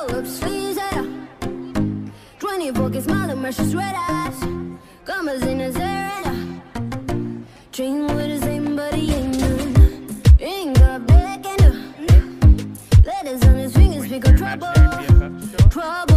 Roll up sleeves at Twenty 24 k smile and precious red eyes. Commas in his hair and a Dream with the same, but he ain't none. Ain't got back and Letters on his fingers, speak of trouble. Trouble.